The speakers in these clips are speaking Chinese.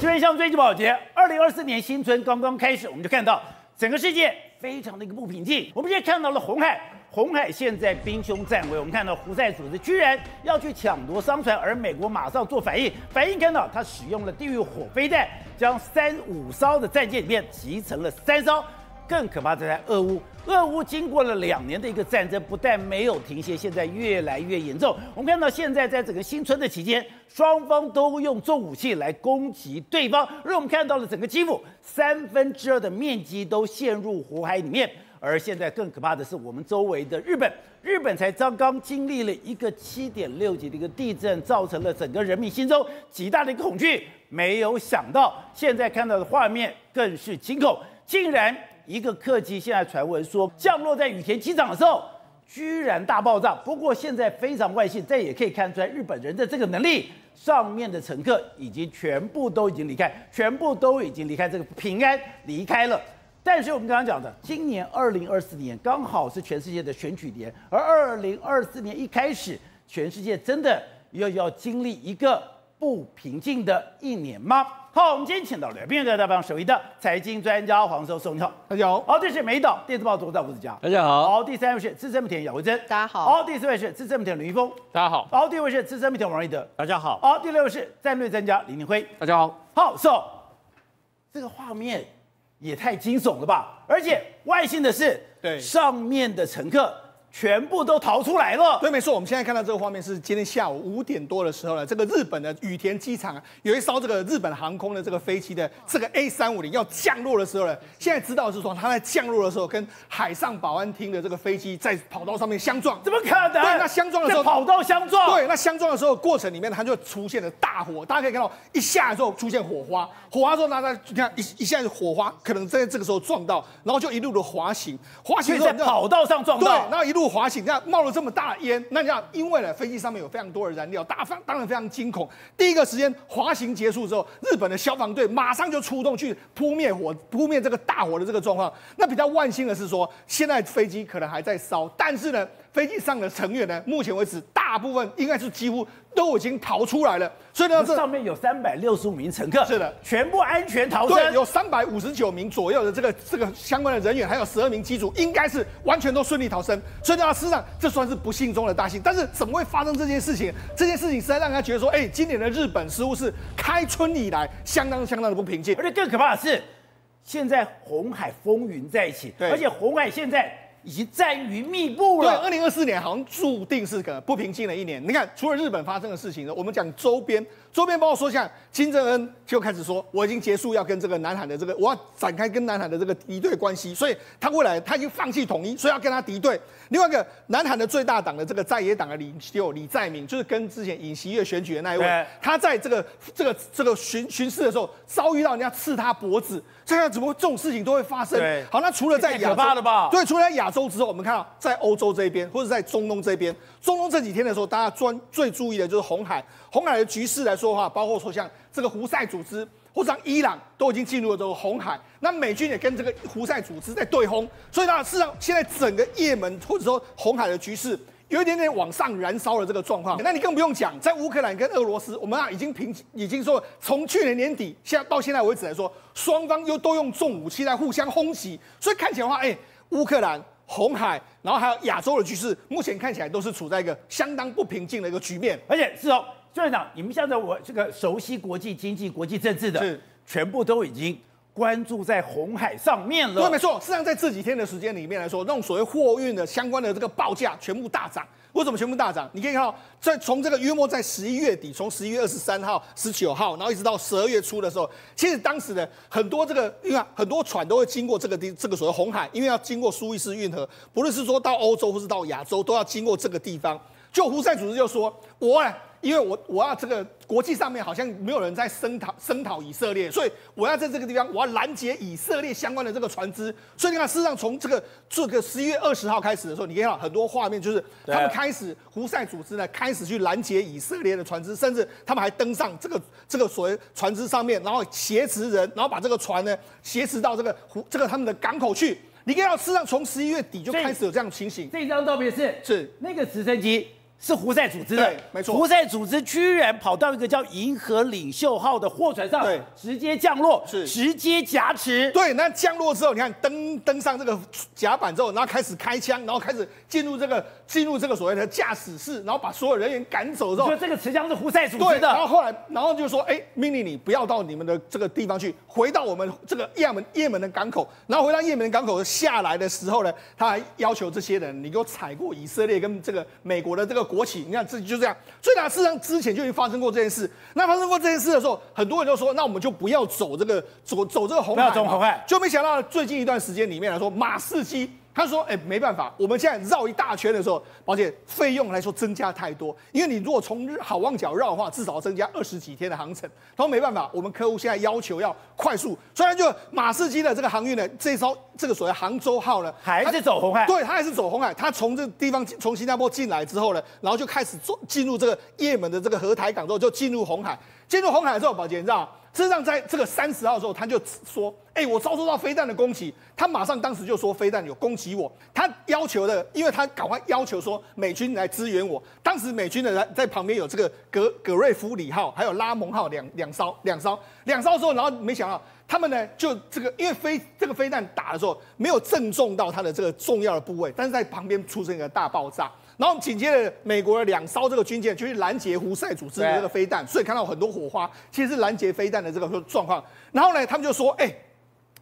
这边像追击保洁，二零二四年新春刚刚开始，我们就看到整个世界非常的一个不平静。我们现在看到了红海，红海现在兵凶战危，我们看到胡塞组织居然要去抢夺商船，而美国马上做反应，反应看到他使用了地狱火飞弹，将三五艘的战舰里面集成了三艘。更可怕的在俄乌，俄乌经过了两年的一个战争，不但没有停歇，现在越来越严重。我们看到现在在整个新春的期间，双方都用重武器来攻击对方，而我们看到了整个基辅三分之二的面积都陷入火海里面。而现在更可怕的是，我们周围的日本，日本才刚刚经历了一个七点六级的一个地震，造成了整个人民心中极大的一个恐惧。没有想到，现在看到的画面更是惊恐，竟然。一个客机现在传闻说降落在羽田机场的时候，居然大爆炸。不过现在非常万幸，这也可以看出来日本人的这个能力。上面的乘客已经全部都已经离开，全部都已经离开这个平安离开了。但是我们刚刚讲的，今年二零二四年刚好是全世界的选举年，而二零二四年一开始，全世界真的又要经历一个不平静的一年吗？好，我们今天请到了边的代表首位的财经专家黄寿松，你好，大家好。好，这是美岛电子报总导吴子佳，大家好。好，第三位是资深媒体姚慧珍，大家好。好，第四位是资深媒体吕一峰，大家好。好，第五位是资深媒体王一德，大家好。好，第六位是战略专家林明辉，大家好。好，So，这个画面也太惊悚了吧！而且外星的是，对，上面的乘客。全部都逃出来了。对，没错。我们现在看到这个画面是今天下午五点多的时候呢，这个日本的羽田机场啊，有一艘这个日本航空的这个飞机的这个 A 三五零要降落的时候呢，现在知道是说它在降落的时候跟海上保安厅的这个飞机在跑道上面相撞，怎么可能？对，那相撞的时候跑道相撞，对，那相撞的时候过程里面它就出现了大火，大家可以看到一下的时候出现火花，火花之后那它你看一一下子火花可能在这个时候撞到，然后就一路的滑行，滑行在跑道上撞到，对，然后一路滑行，那冒。了这么大烟，那你想因为呢，飞机上面有非常多的燃料，大方当然非常惊恐。第一个时间滑行结束之后，日本的消防队马上就出动去扑灭火，扑灭这个大火的这个状况。那比较万幸的是说，现在飞机可能还在烧，但是呢。飞机上的成员呢，目前为止大部分应该是几乎都已经逃出来了。所以呢，这上面有三百六十五名乘客，是的，全部安全逃生。对，有三百五十九名左右的这个这个相关的人员，还有十二名机组，应该是完全都顺利逃生。所以呢，事实上这算是不幸中的大幸。但是怎么会发生这件事情？这件事情实在让人家觉得说，哎，今年的日本似乎是开春以来相当相当的不平静。而且更可怕的是，现在红海风云在一起，而且红海现在。已经战云密布了。对，二零二四年好像注定是个不平静的一年。你看，除了日本发生的事情呢，我们讲周边，周边帮我说一下金正恩就开始说，我已经结束要跟这个南韩的这个，我要展开跟南韩的这个敌对关系，所以他未来他已经放弃统一，所以要跟他敌对。另外一个，南韩的最大党的这个在野党的领袖李在明，就是跟之前尹锡悦选举的那一位，他在这个这个这个巡巡视的时候，遭遇到人家刺他脖子，这样怎么这种事情都会发生？好，那除了在亚洲，对，除了在亚洲之后，我们看到在欧洲这边，或者在中东这边，中东这几天的时候，大家专最注意的就是红海，红海的局势来说的话，包括说像这个胡塞组织。或者像伊朗都已经进入了这个红海，那美军也跟这个胡塞组织在对轰，所以呢，事实上现在整个也门或者说红海的局势有一点点往上燃烧的这个状况。那你更不用讲，在乌克兰跟俄罗斯，我们啊已经平已经说从去年年底现到现在为止来说，双方又都用重武器在互相轰击，所以看起来的话，哎，乌克兰、红海，然后还有亚洲的局势，目前看起来都是处在一个相当不平静的一个局面，而且是哦。院长，你们现在我这个熟悉国际经济、国际政治的，是全部都已经关注在红海上面了。对，没错。实际上，在这几天的时间里面来说，那种所谓货运的相关的这个报价全部大涨。为什么全部大涨？你可以看到，在从这个约莫在十一月底，从十一月二十三号、十九号，然后一直到十二月初的时候，其实当时的很多这个，因为很多船都会经过这个地，这个所谓红海，因为要经过苏伊士运河，不论是说到欧洲或是到亚洲，都要经过这个地方。就胡塞组织就说，我。因为我我要这个国际上面好像没有人在声讨声讨以色列，所以我要在这个地方我要拦截以色列相关的这个船只。所以你看，事实上从这个这个十一月二十号开始的时候，你可以看到很多画面，就是他们开始胡塞组织呢开始去拦截以色列的船只，甚至他们还登上这个这个所谓船只上面，然后挟持人，然后把这个船呢挟持到这个湖这个他们的港口去。你看到事实上从十一月底就开始有这样的情形。这张照片是是那个直升机。是胡塞组织的，没错胡塞组织居然跑到一个叫“银河领袖号”的货船上，对直接降落，是直接挟持。对，那降落之后，你看登登上这个甲板之后，然后开始开枪，然后开始进入这个进入这个所谓的驾驶室，然后把所有人员赶走之后就，这个持枪是胡塞组，织的，然后后来，然后就说，哎，命令你不要到你们的这个地方去，回到我们这个也门也门的港口。然后回到也门的港口下来的时候呢，他还要求这些人，你给我踩过以色列跟这个美国的这个国企。你看，这就这样。所以呢，事实上之前就已经发生过这件事。那发生过这件事的时候，很多人就说，那我们就不要走这个走走这个红海，不要走红海就没想到最近一段时间里面来说，马士基他说：“哎、没办法，我们现在绕一大圈的时候，而且费用来说增加太多，因为你如果从好望角绕的话，至少要增加二十几天的航程。他说没办法，我们客户现在要求要快速，虽然就马士基的这个航运呢，这艘这个所谓杭州号呢，还它是走红海。对，他还是走红海。他从这个地方从新加坡进来之后呢，然后就开始做进入这个也门的这个荷台港之后，就进入红海。进入红海之后，宝杰你知道？事实上，在这个三十号的时候，他就说：“哎、我遭受到飞弹的攻击。”他马上当时就说飞弹有攻击我。他要求的，因为他赶快要求说美军来支援我。当时美军的在在旁边有这个格格瑞夫里号，还有拉蒙号两两艘两艘两艘之后，然后没想到他们呢就这个因为飞这个飞弹打的时候没有正中到它的这个重要的部位，但是在旁边出现一个大爆炸。然后紧接着，美国的两艘这个军舰就去拦截胡塞组织的这个飞弹，所以看到很多火花，其实是拦截飞弹的这个状况。然后呢，他们就说：“哎、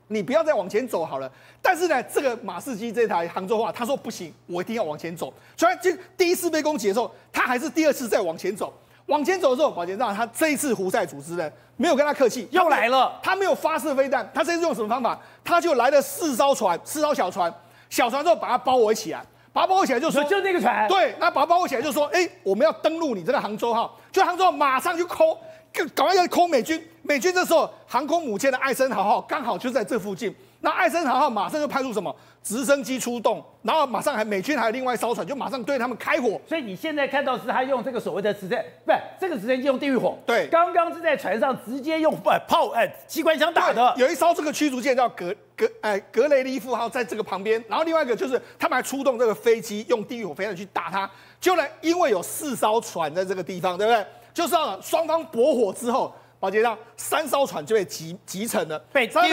你不要再往前走好了。”但是呢，这个马士基这台杭州话，他说不行，我一定要往前走。虽然就第一次被攻击的时候，他还是第二次再往前走。往前走的时候，保健长他这一次胡塞组织呢，没有跟他客气，又来了他没有发射飞弹，他这次用什么方法？他就来了四艘船，四艘小船，小船之后把它包围起来，把它包起来就说说就那个船，对，那把它包起来就说，哎、我们要登陆你这个杭州号，就杭州号马上就抠，赶赶快要抠美军，美军这时候航空母舰的艾森豪号刚好就在这附近，那艾森豪号马上就派出什么直升机出动，然后马上还美军还有另外一艘船就马上对他们开火，所以你现在看到是他用这个所谓的直升，不是这个直升机用地狱火，对刚刚是在船上直接用呃炮呃机关枪打的，有一艘这个驱逐舰叫格格哎格雷利夫号在这个旁边，然后另外一个就是他们还出动这个飞机用地狱火飞弹去打它。就呢，因为有四艘船在这个地方，对不对？就是让双方搏火之后，宝杰让三艘船就被击击沉了，被击沉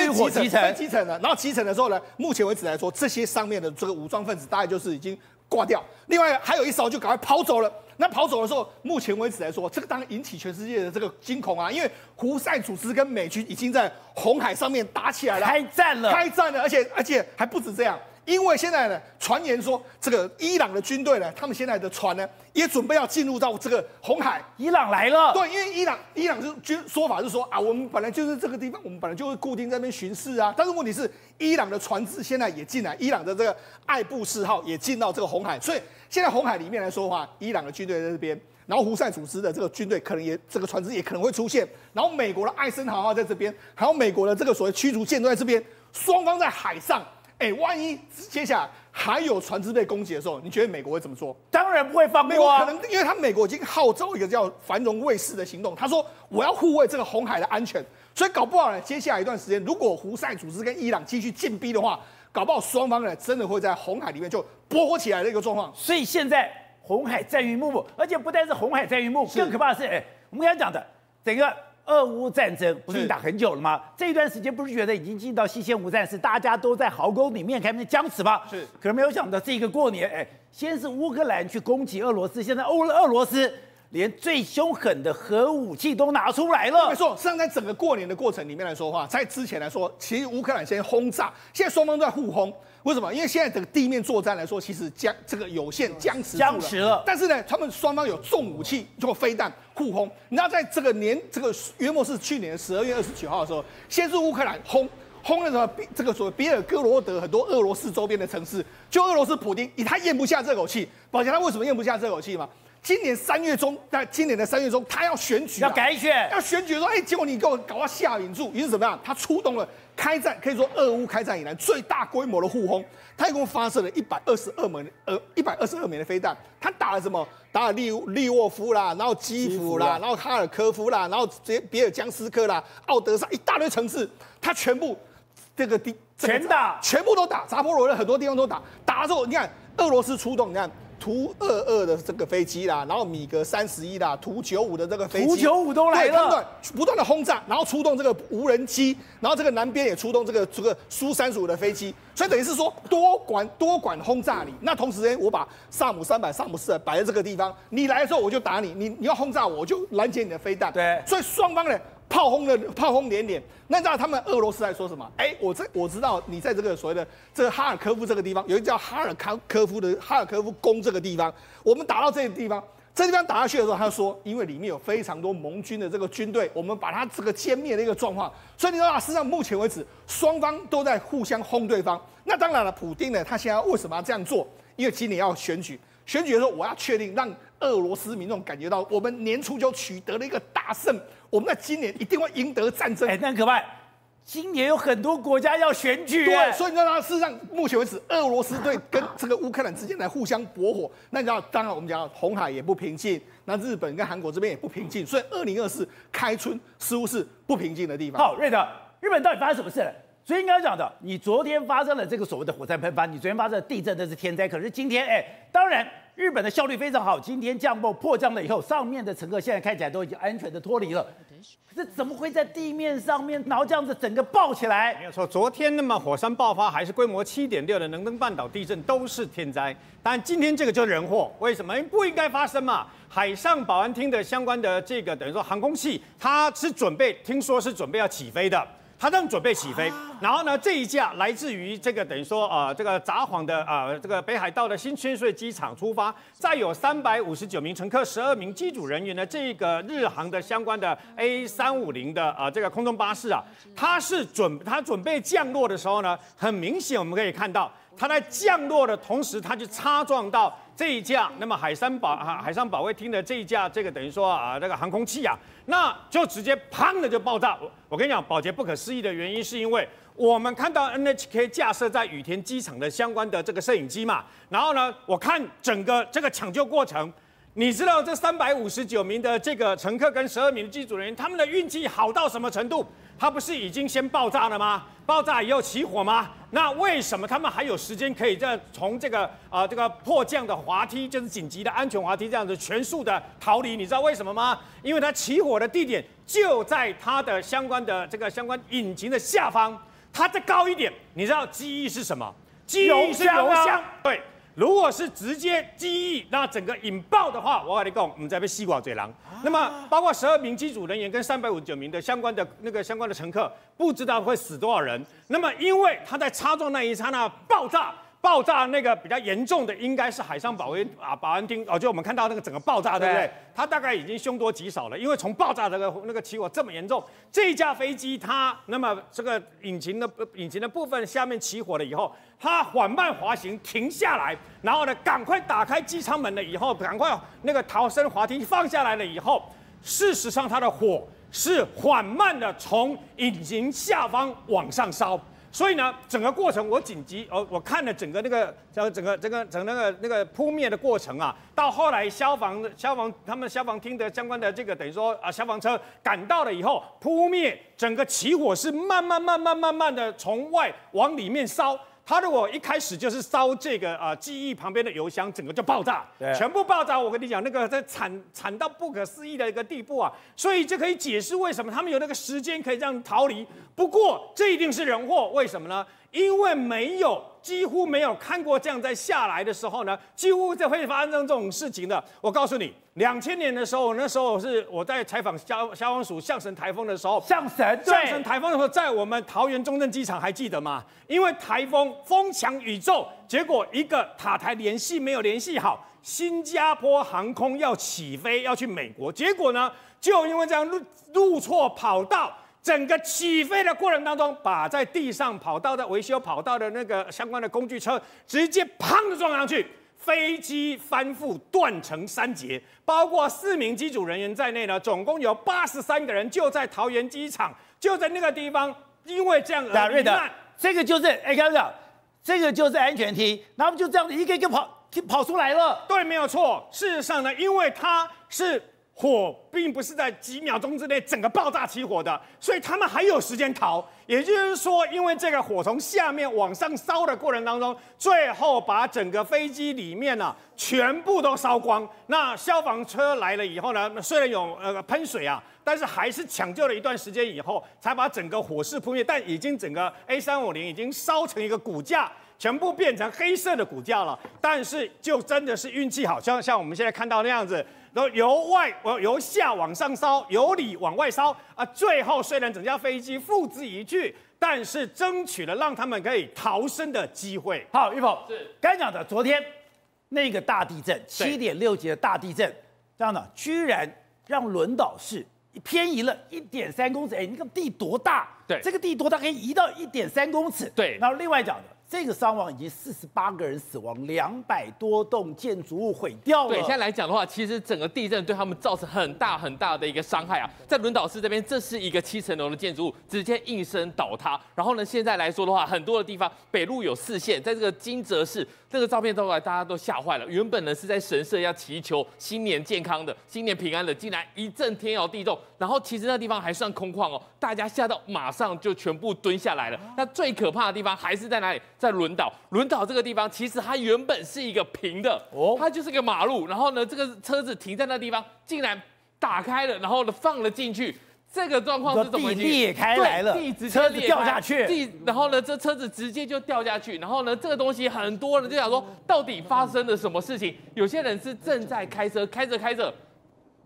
被击沉了。然后击沉的时候呢，目前为止来说，这些上面的这个武装分子大概就是已经挂掉，另外还有一艘就赶快跑走了。那跑走的时候，目前为止来说，这个当然引起全世界的这个惊恐啊，因为胡塞组织跟美军已经在红海上面打起来了，开战了，开战了，而且而且还不止这样，因为现在呢，传言说这个伊朗的军队呢，他们现在的船呢，也准备要进入到这个红海。伊朗来了，对，因为伊朗伊朗是军说法是说啊，我们本来就是这个地方，我们本来就是固定在那边巡视啊。但是问题是，伊朗的船只现在也进来，伊朗的这个爱布士号也进到这个红海，所以现在红海里面来说的话，伊朗的军队在这边，然后胡塞组织的这个军队可能也这个船只也可能会出现，然后美国的艾森豪号在这边，还有美国的这个所谓驱逐舰都在这边，双方在海上，哎，万一接下来还有船只被攻击的时候，你觉得美国会怎么做？当然不会放过啊美国可。能，因为他美国已经号召一个叫“繁荣卫士”的行动，他说我要护卫这个红海的安全，所以搞不好呢，接下来一段时间，如果胡塞组织跟伊朗继续进逼的话，搞不好双方呢真的会在红海里面就勃火起来的一个状况。所以现在红海战云幕，而且不但是红海战云幕，更可怕的是，哎，我们刚才讲的整个俄乌战争不是已经打很久了吗？这一段时间不是觉得已经进到西线无战事，大家都在壕沟里面开始僵持吗？是可是没有想到这个过年，哎，先是乌克兰去攻击俄罗斯，现在欧俄罗斯连最凶狠的核武器都拿出来了没。错，实际上在整个过年的过程里面来说的话，在之前来说，其实乌克兰先轰炸，现在双方都在互轰。为什么？因为现在这个地面作战来说，其实僵这个有限僵持住僵持了但是呢，他们双方有重武器，就飞弹互轰。你知道，在这个年这个约莫是去年十二月二十九号的时候，先是乌克兰轰。轰了什么？这个所谓比尔哥罗德很多俄罗斯周边的城市，就俄罗斯普丁，以他咽不下这口气。宝强他为什么咽不下这口气吗？今年三月中，在今年的三月中，他要选举啊，要改选，要选举说，哎，结果你给我搞到下引住，于是怎么样？他出动了开战，可以说俄乌开战以来最大规模的互轰，他一共发射了一百二十二门呃一百二十二枚的飞弹，他打了什么？打了利利沃夫啦，然后基辅啦，然后哈尔科夫啦，然后别别尔江斯克啦、奥德萨一大堆城市，他全部这个地这个全打。全部都打，扎波罗的很多地方都打，打了之后，你看俄罗斯出动，你看图二二的这个飞机啦，然后米格三十一啦，图九五的这个飞机，图九五都来了，不断不断的轰炸，然后出动这个无人机，然后这个南边也出动这个这个苏三十五的飞机，所以等于是说多管多管轰炸你。那同时间我把萨姆三百、萨姆四摆在这个地方，你来的时候我就打你，你你要轰炸我，我就拦截你的飞弹。对，所以双方呢。炮轰的炮轰连连，那你知道他们俄罗斯在说什么？哎，我在我知道你在这个所谓的这个哈尔科夫这个地方，有一个叫哈尔康科夫的哈尔科夫宫这个地方，我们打到这个地方，这地方打下去的时候，他说，因为里面有非常多盟军的这个军队，我们把它这个歼灭的一个状况，所以你知道，事实上目前为止，双方都在互相轰对方。那当然了，普丁呢，他现在为什么要这样做？因为今年要选举，选举的时候，我要确定让俄罗斯民众感觉到，我们年初就取得了一个大胜。我们在今年一定会赢得战争。哎，那可怕！今年有很多国家要选举，对，所以你知道，事实上，目前为止，俄罗斯队跟这个乌克兰之间来互相搏火。那你知道，当然我们讲红海也不平静，那日本跟韩国这边也不平静，所以二零二四开春似乎是不平静的地方。好，瑞德，日本到底发生什么事了？所以应该讲的，你昨天发生了这个所谓的火山喷发，你昨天发生了地震那是天灾，可是今天，哎，当然。日本的效率非常好，今天降落迫降了以后，上面的乘客现在看起来都已经安全的脱离了。可是怎么会在地面上面，然后这样子整个爆起来？没有错，昨天那么火山爆发还是规模七点六的能登半岛地震都是天灾，但今天这个就是人祸。为什么？因为不应该发生嘛。海上保安厅的相关的这个等于说航空器，它是准备，听说是准备要起飞的。他正准备起飞，然后呢，这一架来自于这个等于说啊，这个札幌的啊，这个北海道的新千岁机场出发，载有三百五十九名乘客、十二名机组人员的这个日航的相关的 A 三五零的啊这个空中巴士啊，它是准它准备降落的时候呢，很明显我们可以看到，它在降落的同时，它就擦撞到。这一架，那么海山保海海上保卫厅的这一架，这个等于说啊，那个航空器啊，那就直接砰的就爆炸。我我跟你讲，保洁不可思议的原因，是因为我们看到 NHK 架设在羽田机场的相关的这个摄影机嘛，然后呢，我看整个这个抢救过程，你知道这三百五十九名的这个乘客跟十二名的机组人员，他们的运气好到什么程度？他不是已经先爆炸了吗？爆炸以后起火吗？那为什么他们还有时间可以这样从这个啊这个迫降的滑梯，就是紧急的安全滑梯这样子全速的逃离？你知道为什么吗？因为它起火的地点就在它的相关的这个相关引擎的下方，它再高一点，你知道机翼是什么？机翼是油箱，对。如果是直接机翼，那整个引爆的话，我跟你讲，我们在被吸瓜嘴狼。那么，包括十二名机组人员跟三百五十九名的相关的那个相关的乘客，不知道会死多少人。那么，因为他在擦撞那一刹那爆炸。爆炸那个比较严重的应该是海上保安啊保安厅哦，就我们看到那个整个爆炸，对不对？它大概已经凶多吉少了，因为从爆炸这个那个起火这么严重，这架飞机它那么这个引擎的引擎的部分下面起火了以后，它缓慢滑行停下来，然后呢赶快打开机舱门了以后，赶快那个逃生滑梯放下来了以后，事实上它的火是缓慢的从引擎下方往上烧。所以呢，整个过程我紧急，哦，我看了整个那个，叫整个整个整那个那个扑灭的过程啊，到后来消防消防他们消防厅的相关的这个等于说啊，消防车赶到了以后，扑灭整个起火是慢慢慢慢慢慢的从外往里面烧。它如果一开始就是烧这个啊记忆旁边的油箱，整个就爆炸，全部爆炸。我跟你讲，那个在惨惨到不可思议的一个地步啊，所以这可以解释为什么他们有那个时间可以这样逃离。不过这一定是人祸，为什么呢？因为没有。几乎没有看过这样在下来的时候呢，几乎就会发生这种事情的。我告诉你，两千年的时候，那时候是我在采访消消防署象神台风的时候，象神象神台风的时候，在我们桃园中正机场还记得吗？因为台风风强宇宙，结果一个塔台联系没有联系好，新加坡航空要起飞要去美国，结果呢，就因为这样路路错跑道。整个起飞的过程当中，把在地上跑道的维修跑道的那个相关的工具车直接砰的撞上去，飞机翻覆断成三截，包括四名机组人员在内呢，总共有八十三个人就在桃园机场，就在那个地方，因为这样而遇难。这个就是哎，刚刚这个就是安全梯，然后就这样子一个一个跑跑出来了。对，没有错。事实上呢，因为它是。火并不是在几秒钟之内整个爆炸起火的，所以他们还有时间逃。也就是说，因为这个火从下面往上烧的过程当中，最后把整个飞机里面呢全部都烧光。那消防车来了以后呢，虽然有呃喷水啊，但是还是抢救了一段时间以后，才把整个火势扑灭。但已经整个 A 三五零已经烧成一个骨架。全部变成黑色的骨架了，但是就真的是运气好，像像我们现在看到那样子，然后由外呃由下往上烧，由里往外烧啊，最后虽然整架飞机付之一炬，但是争取了让他们可以逃生的机会。好，玉鹏是该讲的，昨天那个大地震，七点六级的大地震，这样的居然让轮岛市偏移了一点三公尺，哎，那个地多大？对，这个地多大可以移到一点三公尺？对，然后另外讲的。这个伤亡已经四十八个人死亡，两百多栋建筑物毁掉了。对，现在来讲的话，其实整个地震对他们造成很大很大的一个伤害啊。在轮岛市这边，这是一个七层楼的建筑物，直接应声倒塌。然后呢，现在来说的话，很多的地方北路有四线，在这个金泽市，这个照片照过来，大家都吓坏了。原本呢是在神社要祈求新年健康的、新年平安的，竟然一阵天摇地动。然后其实那地方还算空旷哦，大家吓到马上就全部蹲下来了。那最可怕的地方还是在哪里？在轮岛，轮岛这个地方其实它原本是一个平的，哦，它就是个马路。然后呢，这个车子停在那地方，竟然打开了，然后呢放了进去。这个状况是怎么？地裂开来了，地直接掉下去。地，然后呢，这车子直接就掉下去。然后呢，这个东西很多人就想说，到底发生了什么事情？有些人是正在开车，开着开着。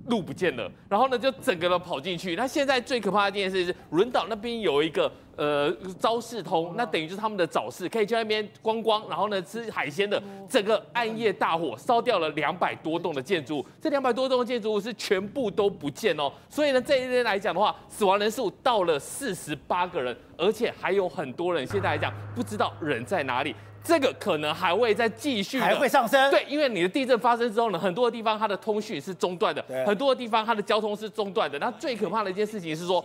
路不见了，然后呢，就整个都跑进去。那现在最可怕的一件事是，轮岛那边有一个呃招市通，那等于就是他们的早市，可以去那边观光，然后呢吃海鲜的。整个暗夜大火烧掉了两百多栋的建筑物，这两百多栋的建筑物是全部都不见哦。所以呢，这一天来讲的话，死亡人数到了四十八个人，而且还有很多人现在来讲不知道人在哪里。这个可能还会再继续，还会上升。对，因为你的地震发生之后呢，很多的地方它的通讯是中断的，很多的地方它的交通是中断的。那最可怕的一件事情是说，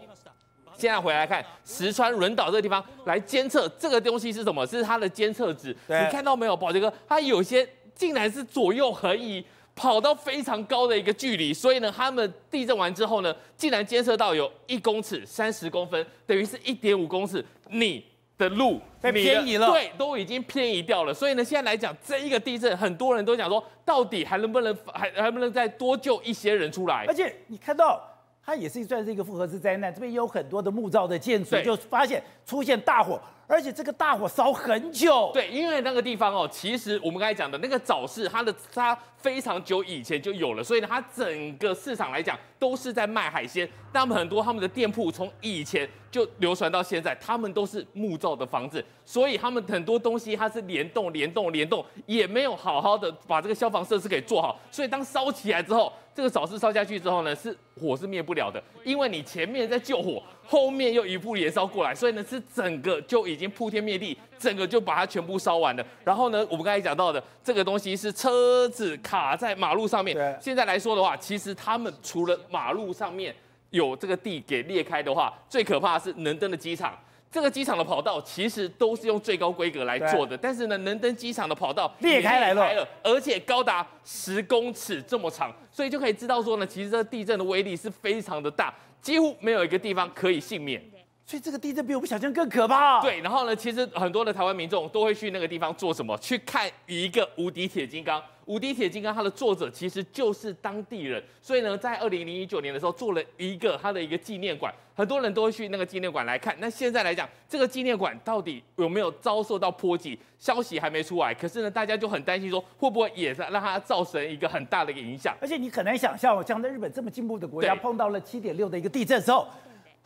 现在回来看石川轮岛这个地方来监测这个东西是什么？是它的监测值。你看到没有，宝杰哥？它有些竟然是左右横移，跑到非常高的一个距离。所以呢，他们地震完之后呢，竟然监测到有一公尺三十公分，等于是一点五公尺。你。的路被偏移了，对，都已经偏移掉了。所以呢，现在来讲，这一个地震，很多人都讲说，到底还能不能还还不能再多救一些人出来？而且你看到，它也是算是一个复合式灾难，这边有很多的木造的建筑，就发现出现大火。而且这个大火烧很久，对，因为那个地方哦，其实我们刚才讲的那个早市，它的它非常久以前就有了，所以呢，它整个市场来讲都是在卖海鲜。他们很多他们的店铺从以前就流传到现在，他们都是木造的房子，所以他们很多东西它是联动、联动、联动，也没有好好的把这个消防设施给做好。所以当烧起来之后，这个早市烧下去之后呢，是火是灭不了的，因为你前面在救火，后面又一步连烧过来，所以呢是整个就已经。铺天灭地，整个就把它全部烧完了。然后呢，我们刚才讲到的这个东西是车子卡在马路上面。现在来说的话，其实他们除了马路上面有这个地给裂开的话，最可怕的是能登的机场。这个机场的跑道其实都是用最高规格来做的，但是呢，能登机场的跑道裂开来了，而且高达十公尺这么长，所以就可以知道说呢，其实这地震的威力是非常的大，几乎没有一个地方可以幸免。所以这个地震比我们想象更可怕。对，然后呢，其实很多的台湾民众都会去那个地方做什么？去看一个无敌铁金刚。无敌铁金刚它的作者其实就是当地人，所以呢，在二零零一九年的时候做了一个他的一个纪念馆，很多人都会去那个纪念馆来看。那现在来讲，这个纪念馆到底有没有遭受到波及？消息还没出来，可是呢，大家就很担心说，会不会也是让它造成一个很大的一个影响？而且你很难想象，像在日本这么进步的国家，碰到了七点六的一个地震之后。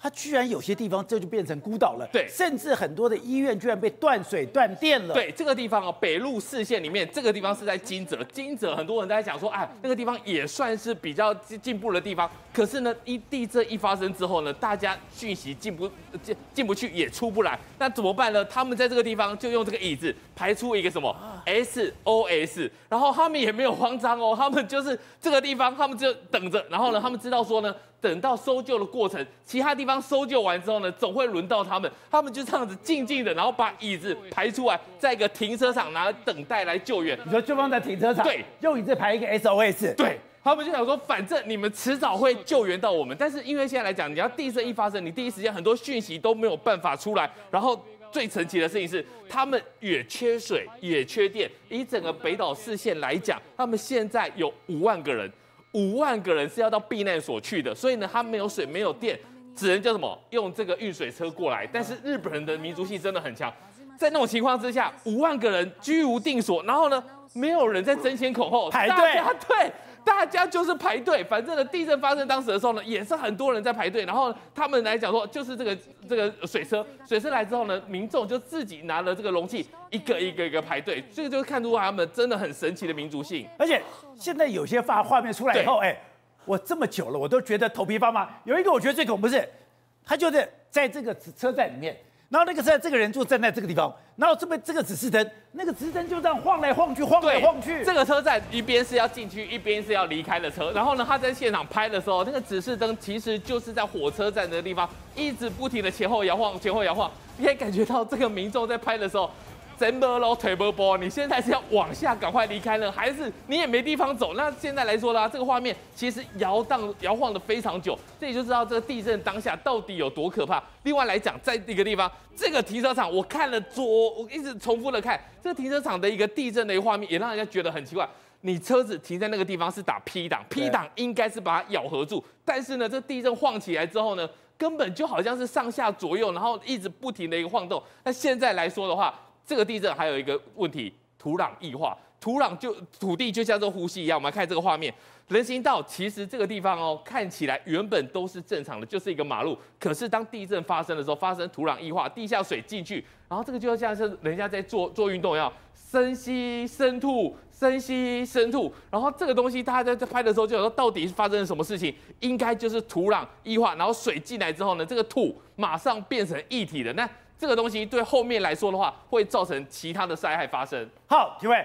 它居然有些地方这就变成孤岛了，对，甚至很多的医院居然被断水断电了。对，这个地方哦，北路四线里面，这个地方是在金泽，金泽很多人在讲说，哎，那个地方也算是比较进步的地方。可是呢，一地震一发生之后呢，大家讯息进不进进不去，也出不来，那怎么办呢？他们在这个地方就用这个椅子排出一个什么 SOS，然后他们也没有慌张哦，他们就是这个地方，他们就等着，然后呢，他们知道说呢。等到搜救的过程，其他地方搜救完之后呢，总会轮到他们。他们就这样子静静的，然后把椅子排出来，在一个停车场拿等待来救援。你说就放在停车场，对，用椅子排一个 SOS，对。他们就想说，反正你们迟早会救援到我们，但是因为现在来讲，你要地震一发生，你第一时间很多讯息都没有办法出来，然后最神奇的事情是，他们也缺水，也缺电。以整个北岛四县来讲，他们现在有五万个人，五万个人是要到避难所去的，所以呢，他没有水，没有电，只能叫什么用这个运水车过来。但是日本人的民族性真的很强，在那种情况之下，五万个人居无定所，然后呢，没有人在争先恐后排队对。大家就是排队，反正呢，地震发生当时的时候呢，也是很多人在排队。然后他们来讲说，就是这个这个水车，水车来之后呢，民众就自己拿了这个容器，一个一个一个排队。这个就看出他们真的很神奇的民族性。而且现在有些画画面出来以后，哎，我这么久了，我都觉得头皮发麻。有一个我觉得最恐怖是，他就是在这个车站里面，然后那个在这个人就站在这个地方，然后这边这个指示灯，那个指示灯就这样晃来晃去，晃来晃去。这个车站一边是要进去，一边是要离开的车。然后呢，他在现场拍的时候，那个指示灯其实就是在火车站的地方一直不停的前后摇晃，前后摇晃。你可以感觉到这个民众在拍的时候。真不喽，腿不波，你现在是要往下赶快离开呢，还是你也没地方走？那现在来说啦，这个画面其实摇荡、摇晃的非常久，这也就知道这个地震当下到底有多可怕。另外来讲，在一个地方，这个停车场，我看了左，我一直重复的看这个停车场的一个地震的一个画面，也让人家觉得很奇怪。你车子停在那个地方是打 P 档，P 档应该是把它咬合住，但是呢，这地震晃起来之后呢，根本就好像是上下左右，然后一直不停的一个晃动。那现在来说的话，这个地震还有一个问题，土壤异化，土壤就土地就像这呼吸一样。我们看这个画面，人行道其实这个地方哦，看起来原本都是正常的，就是一个马路。可是当地震发生的时候，发生土壤异化，地下水进去，然后这个就像是人家在做做运动一样，深吸深吐，深吸深吐。然后这个东西大家在拍的时候就说，到底是发生了什么事情？应该就是土壤异化，然后水进来之后呢，这个土马上变成一体的那。这个东西对后面来说的话，会造成其他的灾害发生。好，几位，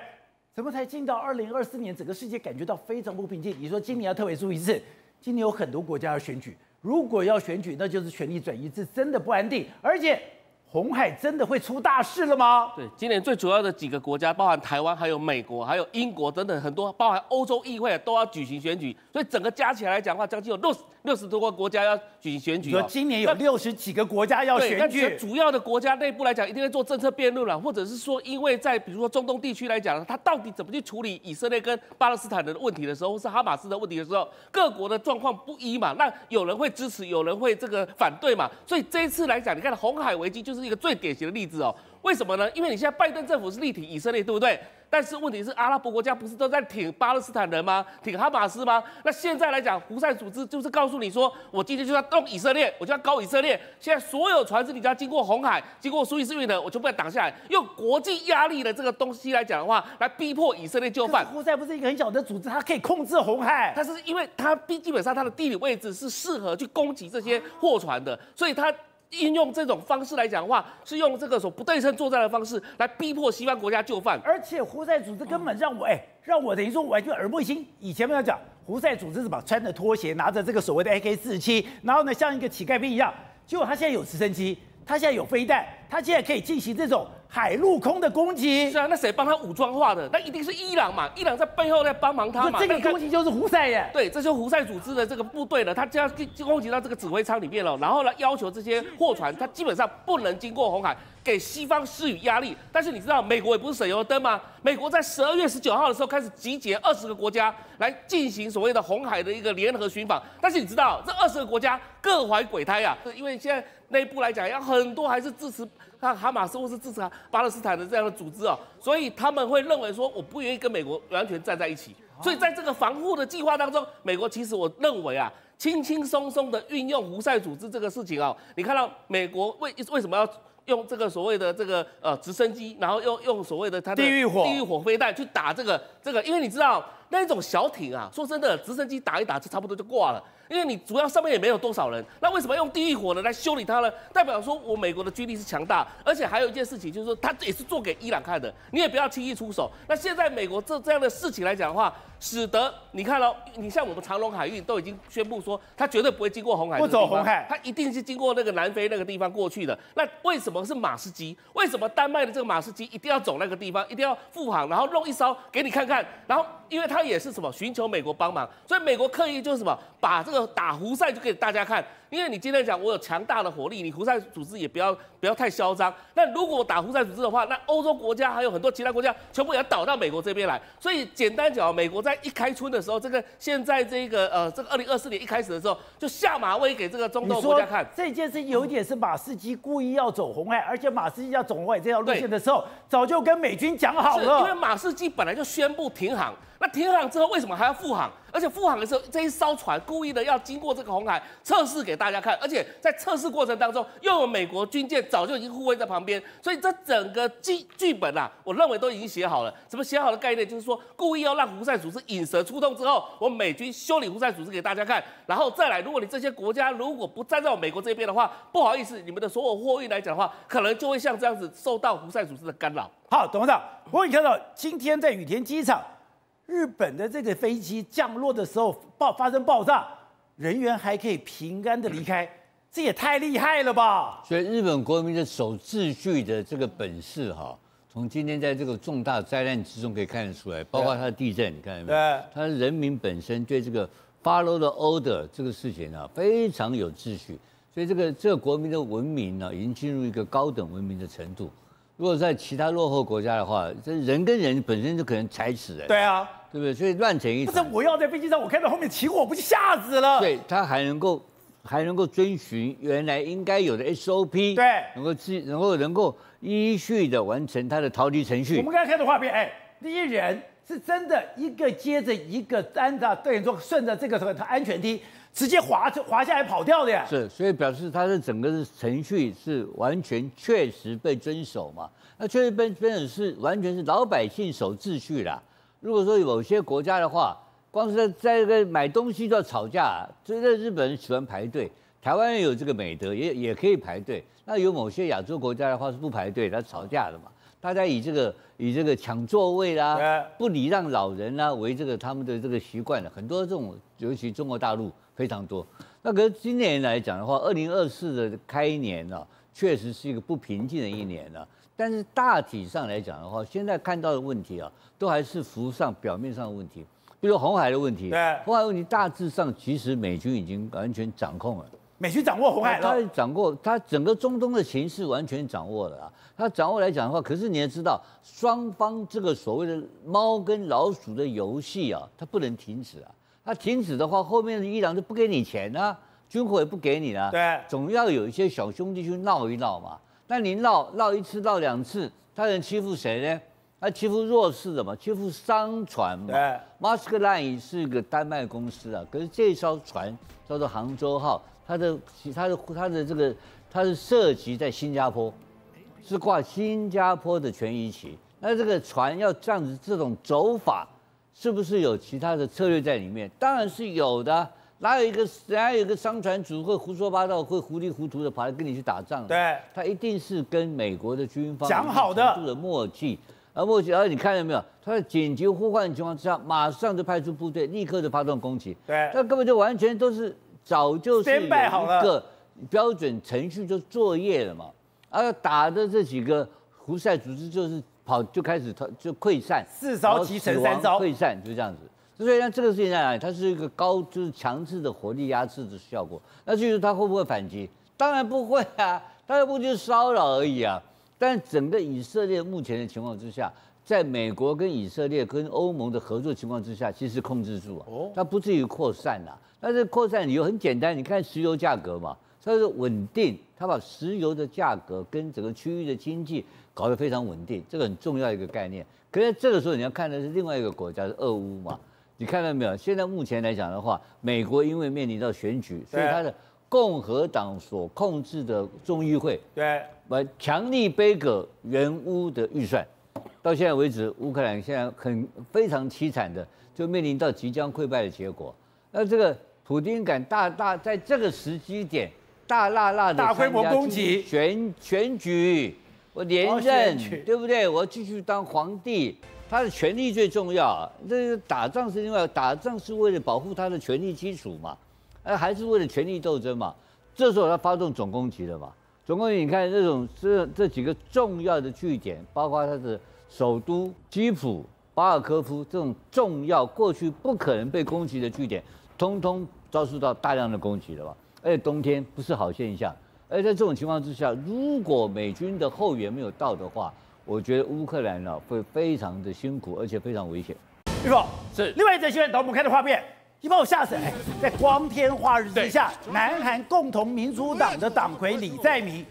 怎么才进到二零二四年，整个世界感觉到非常不平静？你说今年要特别注意是，今年有很多国家要选举，如果要选举，那就是权力转移，是真的不安定，而且。红海真的会出大事了吗？对，今年最主要的几个国家，包含台湾、还有美国、还有英国等等很多，包含欧洲议会都要举行选举，所以整个加起来来讲的话，将近有六十六十多个国家要举行选举。说今年有六十几个国家要选举，主要的国家内部来讲，一定会做政策辩论了，或者是说，因为在比如说中东地区来讲，它到底怎么去处理以色列跟巴勒斯坦的问题的时候，或是哈马斯的问题的时候，各国的状况不一嘛，那有人会支持，有人会这个反对嘛，所以这一次来讲，你看红海危机就是一个最典型的例子哦。为什么呢？因为你现在拜登政府是力挺以色列，对不对？但是问题是，阿拉伯国家不是都在挺巴勒斯坦人吗？挺哈马斯吗？那现在来讲，胡塞组织就是告诉你说，我今天就要动以色列，我就要搞以色列。现在所有船只你只要经过红海，经过苏伊士运河，我就不要挡下来，用国际压力的这个东西来讲的话，来逼迫以色列就范。胡塞不是一个很小的组织，它可以控制红海，但是因为它基基本上它的地理位置是适合去攻击这些货船的，所以它。应用这种方式来讲的话，是用这个所不对称作战的方式来逼迫西方国家就范。而且胡塞组织根本让我哎，让我等于说完全耳目一新。以前跟他讲胡塞组织是吧，穿着拖鞋，拿着这个所谓的 AK 四十七，然后呢像一个乞丐兵一样。结果他现在有直升机，他现在有飞弹，他现在可以进行这种。海陆空的攻击是啊，那谁帮他武装化的？那一定是伊朗嘛？伊朗在背后在帮忙他嘛？这个攻击就是胡塞耶。对，这就是胡塞组织的这个部队了。他就要攻击到这个指挥舱里面了，然后呢，要求这些货船，它基本上不能经过红海，给西方施予压力。但是你知道，美国也不是省油的灯吗？美国在十二月十九号的时候开始集结二十个国家来进行所谓的红海的一个联合巡访。但是你知道，这二十个国家各怀鬼胎啊，因为现在内部来讲，要很多还是支持。那哈马斯或是支持巴勒斯坦的这样的组织哦，所以他们会认为说，我不愿意跟美国完全站在一起。所以在这个防护的计划当中，美国其实我认为啊，轻轻松松的运用胡塞组织这个事情啊，你看到美国为为什么要用这个所谓的这个呃直升机，然后用用所谓的它的地狱火地狱火飞弹去打这个这个，因为你知道那种小艇啊，说真的，直升机打一打就差不多就挂了。因为你主要上面也没有多少人，那为什么用地狱火呢来修理它呢？代表说我美国的军力是强大，而且还有一件事情就是说，它也是做给伊朗看的，你也不要轻易出手。那现在美国这这样的事情来讲的话，使得你看到，你像我们长隆海运都已经宣布说，它绝对不会经过红海，不走红海，它一定是经过那个南非那个地方过去的。那为什么是马士基？为什么丹麦的这个马士基一定要走那个地方，一定要复航，然后弄一艘给你看看，然后？因为他也是什么寻求美国帮忙，所以美国刻意就是什么把这个打胡赛就给大家看。因为你今天讲我有强大的火力，你胡塞组织也不要不要太嚣张。那如果我打胡塞组织的话，那欧洲国家还有很多其他国家全部也要倒到美国这边来。所以简单讲，美国在一开春的时候，这个现在这个呃这个二零二四年一开始的时候，就下马威给这个中东国家看。这件事有一点是马士基故意要走红海，而且马士基要走红海这条路线的时候，早就跟美军讲好了。因为马士基本来就宣布停航。那停航之后为什么还要复航？而且复航的时候，这一艘船故意的要经过这个红海测试给大家看，而且在测试过程当中又有美国军舰早就已经护卫在旁边，所以这整个剧剧本啊，我认为都已经写好了。怎么写好的概念？就是说故意要让胡塞组织引蛇出洞之后，我美军修理胡塞组织给大家看，然后再来，如果你这些国家如果不站在我美国这边的话，不好意思，你们的所有货运来讲的话，可能就会像这样子受到胡塞组织的干扰。好，董事长，我你看到今天在羽田机场。日本的这个飞机降落的时候爆发生爆炸，人员还可以平安的离开，这也太厉害了吧！所以日本国民的守秩序的这个本事哈，从今天在这个重大灾难之中可以看得出来，包括它的地震，你看到没有？它人民本身对这个 follow the order 这个事情啊，非常有秩序，所以这个这个国民的文明呢，已经进入一个高等文明的程度。如果在其他落后国家的话，这人跟人本身就可能踩死人。对啊，对不对？所以乱成一团。不是我要在飞机上，我看到后面起火，不就吓死了？对他还能够还能够遵循原来应该有的 SOP，对，能够自能够能够依序的完成他的逃离程序。我们刚才看的画面，哎，第一人是真的一个接着一个，按照对你说顺着这个什么安全梯。直接滑滑下来跑掉的呀，是，所以表示他的整个的程序是完全确实被遵守嘛？那确实被遵守是完全是老百姓守秩序啦。如果说有些国家的话，光是在在这个买东西就要吵架，所以在日本人喜欢排队，台湾人有这个美德，也也可以排队。那有某些亚洲国家的话是不排队，他吵架的嘛？大家以这个以这个抢座位啦，不礼让老人啦为这个他们的这个习惯的，很多这种尤其中国大陆。非常多，那可是今年来讲的话，二零二四的开年呢，确实是一个不平静的一年了。但是大体上来讲的话，现在看到的问题啊，都还是浮上表面上的问题，比如红海的问题。对，红海问题大致上其实美军已经完全掌控了。美军掌握红海了，他掌握他整个中东的形势完全掌握了啊。他掌握来讲的话，可是你要知道，双方这个所谓的猫跟老鼠的游戏啊，它不能停止啊。他停止的话，后面的伊朗就不给你钱啊，军火也不给你了。对，总要有一些小兄弟去闹一闹嘛。那你闹闹一次、闹两次，他能欺负谁呢？他欺负弱势的嘛，欺负商船嘛。对，Mask Line 是个丹麦公司啊，可是这艘船叫做杭州号，它的、它的、它的这个，它是涉及在新加坡，是挂新加坡的权益旗。那这个船要这样子这种走法。是不是有其他的策略在里面？当然是有的。哪有一个哪有一个商船主会胡说八道，会糊里糊涂的跑来跟你去打仗？对，他一定是跟美国的军方讲好的的默契。而默契，而你看到没有？他在紧急呼唤的情况之下，马上就派出部队，立刻就发动攻击。对，那根本就完全都是早就是有一个标准程序就作业了嘛。而打的这几个胡塞组织就是。跑就开始，它就溃散，四招集成三招溃散，就这样子。所以呢，这个事情在哪里？它是一个高，就是强制的火力压制的效果。那至于它会不会反击？当然不会啊，它又不就是骚扰而已啊。但整个以色列目前的情况之下，在美国跟以色列跟欧盟的合作情况之下，其实控制住啊，它不至于扩散呐。但是扩散理由很简单，你看石油价格嘛，它是稳定，它把石油的价格跟整个区域的经济。搞得非常稳定，这个很重要一个概念。可是这个时候你要看的是另外一个国家，是俄乌嘛？你看到没有？现在目前来讲的话，美国因为面临到选举，所以他的共和党所控制的众议会，对，来强力背戈援乌的预算。到现在为止，乌克兰现在很非常凄惨的，就面临到即将溃败的结果。那这个普京敢大大在这个时机点大辣辣的大规模攻击选选举。我连任，对不对？我继续当皇帝，他的权力最重要。这个打仗是另外，打仗是为了保护他的权力基础嘛，呃，还是为了权力斗争嘛。这时候他发动总攻击了嘛？总攻击，你看这种这这几个重要的据点，包括他的首都基辅，巴尔科夫这种重要过去不可能被攻击的据点，通通遭受到大量的攻击了吧？而且冬天不是好现象。而在这种情况之下，如果美军的后援没有到的话，我觉得乌克兰呢会非常的辛苦，而且非常危险。预报是另外一则新闻，导我们看的画面，你把我吓死！哎，在光天化日之下，南韩共同民主党的党魁李在明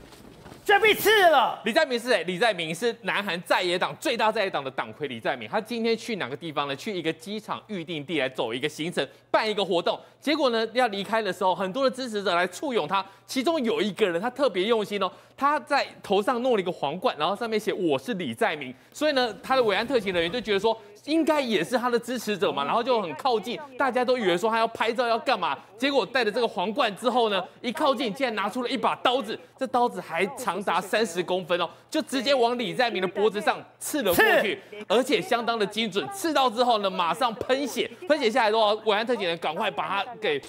居然被刺了。李在明是谁？李在明是南韩在野党最大在野党的党魁李在明。他今天去哪个地方呢？去一个机场预定地来走一个行程，办一个活动。结果呢，要离开的时候，很多的支持者来簇拥他。其中有一个人，他特别用心哦，他在头上弄了一个皇冠，然后上面写“我是李在明”。所以呢，他的维安特勤人员就觉得说，应该也是他的支持者嘛，然后就很靠近，大家都以为说他要拍照要干嘛。结果带着这个皇冠之后呢，一靠近，竟然拿出了一把刀子，这刀子还长达三十公分哦，就直接往李在明的脖子上刺了过去，而且相当的精准。刺到之后呢，马上喷血，喷血下来的话，维安特警人赶快把他给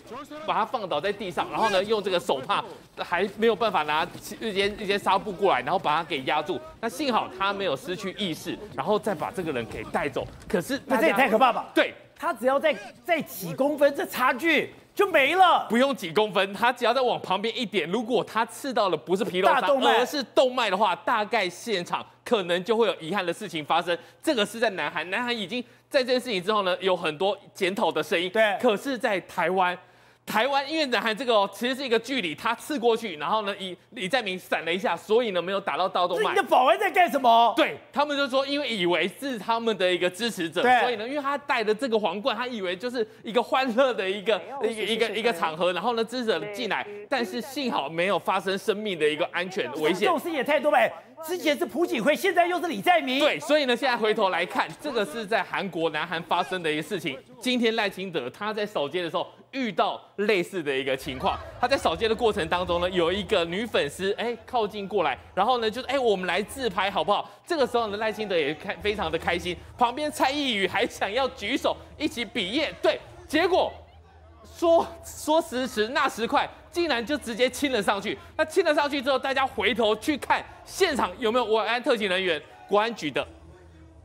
把他放倒在地上，然后呢，用这个手帕还没有办法拿一件一件纱布过来，然后把他给压住。那幸好他没有失去意识，然后再把这个人给带走。可是那这也太可怕吧？对，他只要再再几公分，这差距就没了。不用几公分，他只要再往旁边一点，如果他刺到了不是皮肉伤，而是动脉的话，大概现场可能就会有遗憾的事情发生。这个是在南韩，南韩已经在这件事情之后呢，有很多检讨的声音。对可是，在台湾。台湾因为南韩这个哦，其实是一个距离，他刺过去，然后呢，以李在明闪了一下，所以呢没有打到刀动脉这你的。保安在干什么？对他们就说，因为以为是他们的一个支持者，所以呢，因为他戴的这个皇冠，他以为就是一个欢乐的一个一个一个一个场合，然后呢，支持者进来，但是幸好没有发生生命的一个安全危险这种。事也太多吧？哎之前是朴槿惠，现在又是李在明。，对，所以呢，现在回头来看，这个是在韩国南韩发生的一个事情。今天赖清德他在扫街的时候遇到类似的一个情况，他在扫街的过程当中呢，有一个女粉丝哎靠近过来，然后呢就是哎我们来自拍好不好？这个时候呢赖清德也开非常的开心，旁边蔡依宇还想要举手一起比耶，对，结果 说说时迟那时快，竟然就直接亲了上去。那亲了上去之后，大家回头去看现场有没有维安特勤人员、国安局的、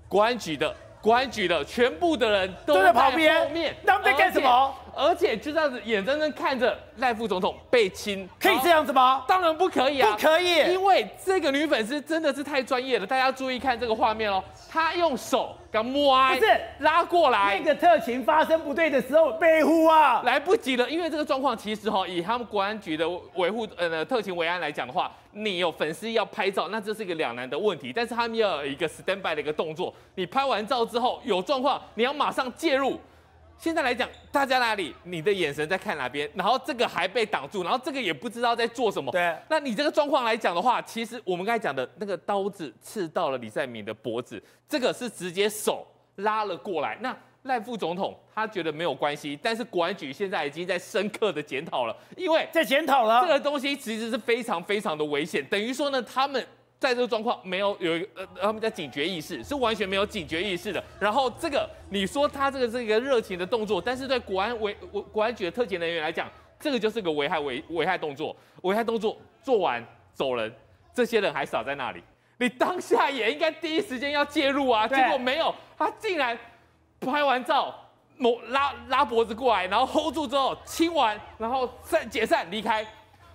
国安局的、国安局的，全部的人都都在旁边后面，他们在干什么而且？就这样子眼睁睁看着赖副总统被亲，可以这样子吗？当然不可以啊，不可以因为这个女粉丝真的是太专业了，大家注意看这个画面哦，她用手给摸啊，不是拉过来那，个特勤发生不对的时候，被呼啊！来不及了，因为这个状况其实哈，以他们国安局的维护呃特勤维安来讲的话，你有粉丝要拍照，那这是一个两难的问题，但是他们要有一个 stand by 的一个动作，你拍完照之后有状况，你要马上介入。现在来讲，大家哪里？你的眼神在看哪边？然后这个还被挡住，然后这个也不知道在做什么。对那你这个状况来讲的话，其实我们刚才讲的那个刀子刺到了李在明的脖子，这个是直接手拉了过来。那赖副总统他觉得没有关系，但是国安局现在已经在深刻的检讨了，因为在检讨了。这个东西其实是非常非常的危险，等于说呢，他们在这个状况没有有一个呃，他们在警觉意识是完全没有警觉意识的。然后这个你说他这个是一个热情的动作，但是对国安维国国安局的特勤人员来讲，这个就是个危害危危害动作，危害动作做完走人，这些人还傻在那里。你当下也应该第一时间要介入啊，结果没有，他竟然拍完照，某拉拉脖子过来，然后 hold 住之后亲完，然后再解散离开，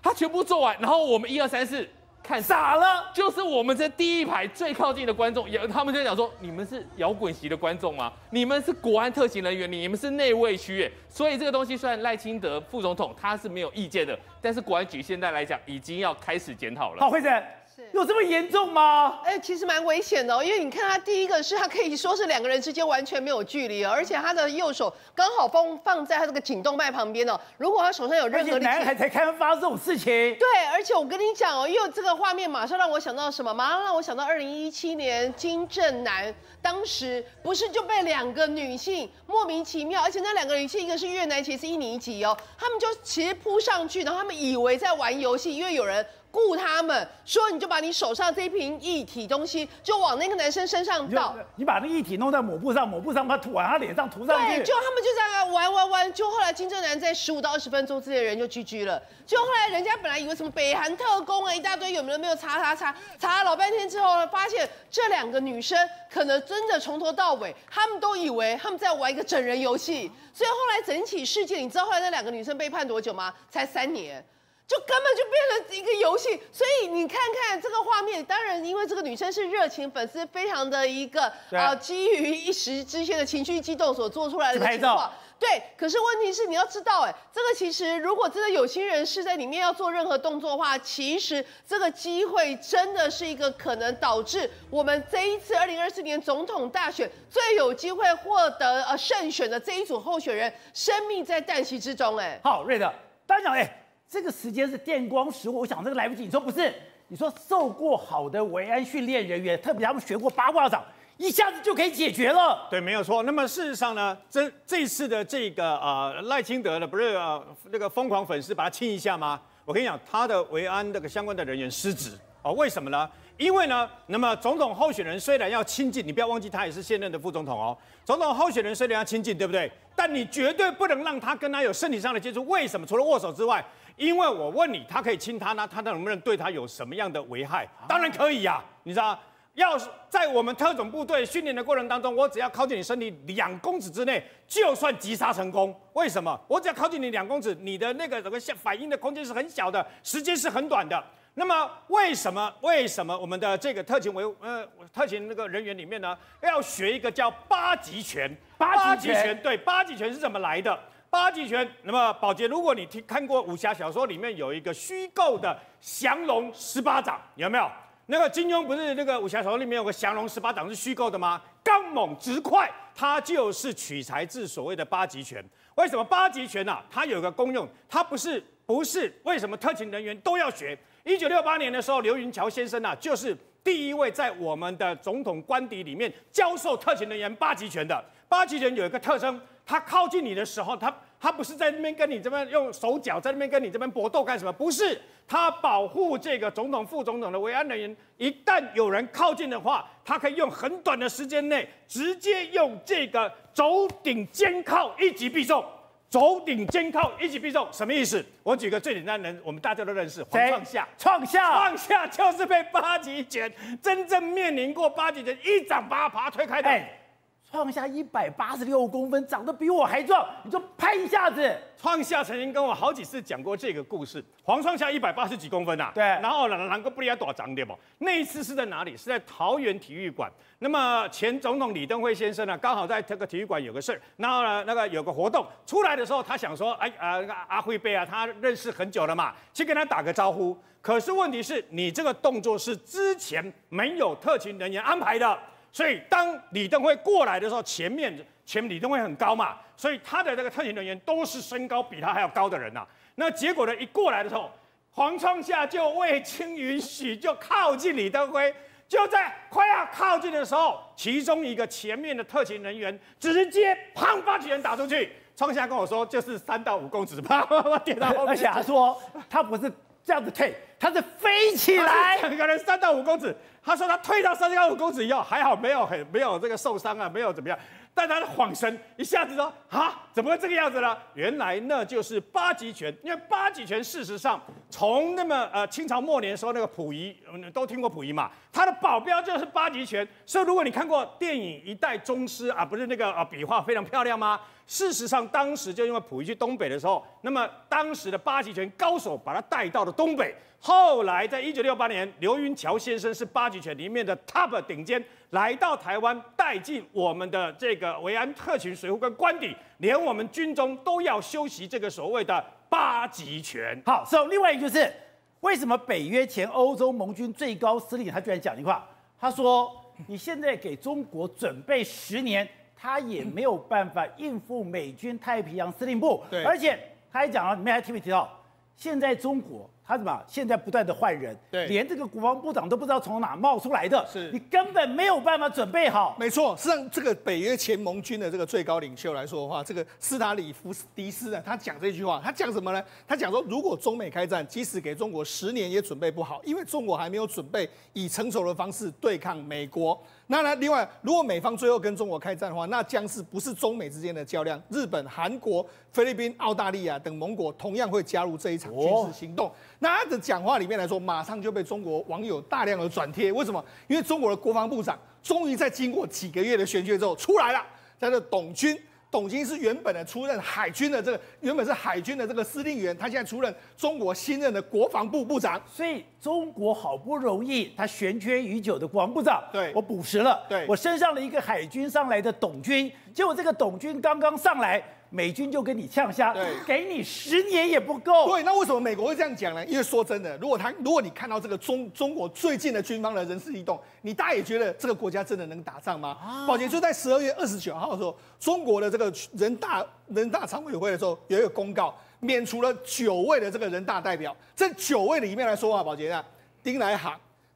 他全部做完，然后我们一二三四看傻了，就是我们这第一排最靠近的观众，也他们就讲说，你们是摇滚席的观众吗？你们是国安特勤人员，你们是内卫区，耶。所以这个东西虽然赖清德副总统他是没有意见的，但是国安局现在来讲已经要开始检讨了。好，慧珍，有这么严重吗？哎，其实蛮危险的哦，因为你看他第一个是他可以说是两个人之间完全没有距离哦，而且他的右手刚好放放在他这个颈动脉旁边哦，如果他手上有任何力气。男孩才开发这种事情，对，而且我跟你讲哦，因为这个画面马上让我想到什么？马上让我想到二零一七年金正男当时不是就被两个女性莫名其妙，而且那两个女性一个是越南籍，是印尼籍哦，他们就其实扑上去，然后他们以为在玩游戏，因为有人雇他们，说你就把你手上这一瓶液体东西就往那个男生身上倒。你把那个液体弄在抹布上，抹布上把它涂往他脸上涂上去对，。就他们就这样玩玩玩，就后来金正男在十五到二十分钟之内人就 GG 了。就后来人家本来以为什么北韩特工啊，一大堆有没有没有查查查查了老半天之后呢，发现这两个女生可能真的从头到尾，他们都以为他们在玩一个整人游戏，所以后来整起事件，你知道后来那两个女生被判多久吗？才三年。就根本就变成一个游戏，所以你看看这个画面，当然因为这个女生是热情粉丝，非常的一个对呃基于一时之间的情绪激动所做出来的自拍照情况。对，可是问题是你要知道，哎，这个其实如果真的有心人士在里面要做任何动作的话，其实这个机会真的是一个可能导致我们这一次二零二四年总统大选最有机会获得呃胜选的这一组候选人，生命在旦夕之中，哎。好，瑞德，当然讲，哎，这个时间是电光石火，我想这个来不及。你说不是？你说受过好的维安训练人员，特别他们学过八卦掌，一下子就可以解决了。对，没有错。那么事实上呢，这这次的这个呃赖清德呢，不是呃那个疯狂粉丝把他亲一下吗？我跟你讲，他的维安那个相关的人员失职哦，为什么呢？因为呢，那么总统候选人虽然要亲近，你不要忘记他也是现任的副总统哦。总统候选人虽然要亲近，对不对？但你绝对不能让他跟他有身体上的接触。为什么？除了握手之外，因为我问你，他可以亲他呢，他能不能对他有什么样的危害？当然可以呀、你知道。要是在我们特种部队训练的过程当中，我只要靠近你身体两公尺之内，就算击杀成功。为什么？我只要靠近你两公尺，你的那个整个反应的空间是很小的，时间是很短的。那么为什么？为什么我们的这个特勤维呃特勤那个人员里面呢，要学一个叫八极拳？八极拳对，八极拳是怎么来的？八极拳，那么宝洁，如果你听看过武侠小说，里面有一个虚构的降龙十八掌，有没有？那个金庸不是那个武侠小说里面有个降龙十八掌是虚构的吗？刚猛直快，它就是取材自所谓的八极拳。为什么八极拳呢、它有一个功用，它不是不是为什么特勤人员都要学？一九六八年的时候，刘云桥先生啊，就是第一位在我们的总统官邸里面教授特勤人员八极拳的。八极拳有一个特征，他靠近你的时候，他他不是在那边跟你这边用手脚在那边跟你这边搏斗干什么？不是，他保护这个总统、副总统的维安人员。一旦有人靠近的话，他可以用很短的时间内，直接用这个肘顶肩靠一击必中。肘顶肩靠一击必中，什么意思？我举个最简单的人，我们大家都认识黄谁创夏。创下创下就是被八极拳真正面临过八极拳一掌把他把他推开的。哎，创下一百八十六公分，长得比我还壮，你就拍一下子，创下曾经跟我好几次讲过这个故事。黄创下一百八十几公分呐、对然后呢，能够不离多长点不？那一次是在哪里？是在桃园体育馆。那么前总统李登辉先生呢，刚好在这个体育馆有个事儿，然后呢，那个有个活动出来的时候，他想说，哎啊、那个阿辉贝啊，他认识很久了嘛，去跟他打个招呼。可是问题是你这个动作是之前没有特勤人员安排的。所以当李登辉过来的时候，前面前面李登辉很高嘛，所以他的这个特勤人员都是身高比他还要高的人呐、那结果呢，一过来的时候，黄创夏就未经允许就靠近李登辉，就在快要靠近的时候，其中一个前面的特勤人员直接砰发几人打出去。创夏跟我说，就是三到五公尺，啪啪啪跌到后面而且他说他不是这样子退，他是飞起来。两个人三到五公尺，他说他退到三十五公尺以后，还好没有很没有这个受伤啊，没有怎么样。但他的晃神，一下子说啊，怎么会这个样子呢？原来那就是八极拳，因为八极拳事实上从那么呃清朝末年的时候，那个溥仪、嗯都听过溥仪嘛，他的保镖就是八极拳。所以如果你看过电影《一代宗师》啊，不是那个啊笔画非常漂亮吗？事实上，当时就因为溥仪去东北的时候，那么当时的八极拳高手把他带到了东北。后来，在一九六八年，刘云桥先生是八极拳里面的 top 顶尖，来到台湾，带进我们的这个维安特勤水壶跟官邸，连我们军中都要修习这个所谓的八极拳。好，所以另外一个就是为什么北约前欧洲盟军最高司令他居然讲一句话，他说你现在给中国准备十年，他也没有办法应付美军太平洋司令部。对而且他还讲了，你们还特别提到，现在中国他什么现在不断的换人，对连这个国防部长都不知道从哪冒出来的，是你根本没有办法准备好。没错，实际上这个北约前盟军的这个最高领袖来说的话，这个斯塔里夫斯迪斯呢，他讲这句话，他讲什么呢？他讲说，如果中美开战，即使给中国十年也准备不好，因为中国还没有准备以成熟的方式对抗美国。那呢，另外，如果美方最后跟中国开战的话，那将是不是中美之间的较量？日本、韩国、菲律宾、澳大利亚等盟国同样会加入这一场军事行动。那他的讲话里面来说，马上就被中国网友大量的转贴。为什么？因为中国的国防部长终于在经过几个月的玄学之后出来了，他的董军。董军是原本的出任海军的这个，原本是海军的这个司令员，他现在出任中国新任的国防部部长。所以中国好不容易他悬缺已久的国防部长，对我补实了，对我升上了一个海军上来的董军，结果这个董军刚刚上来，美军就跟你呛虾，对给你十年也不够。对，那为什么美国会这样讲呢？因为说真的，如果他如果你看到这个中中国最近的军方的人事异动，你大家也觉得这个国家真的能打仗吗？宝洁就在十二月二十九号的时候，中国的这个人大人大常委会的时候有一个公告，免除了九位的这个人大代表。这九位里面来说啊，宝洁啊，丁来航。